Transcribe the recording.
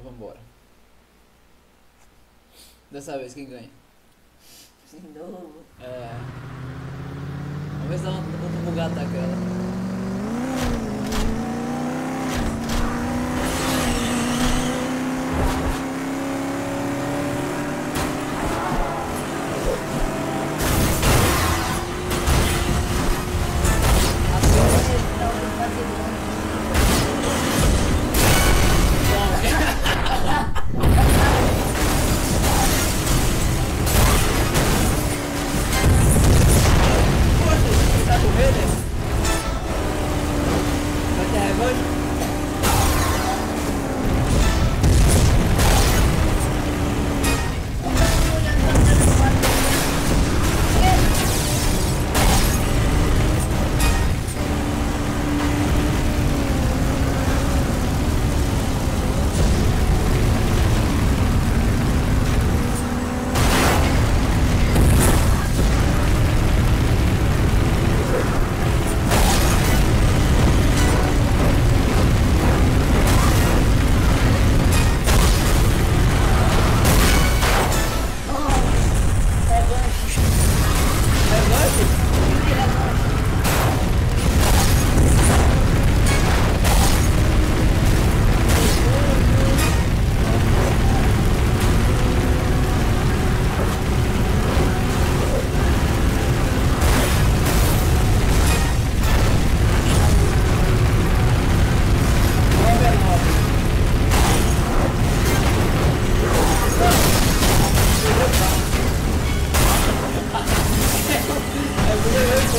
Então vambora. Dessa vez quem ganha? De novo. É. Vamos ver se dá uma outra bugada daquela.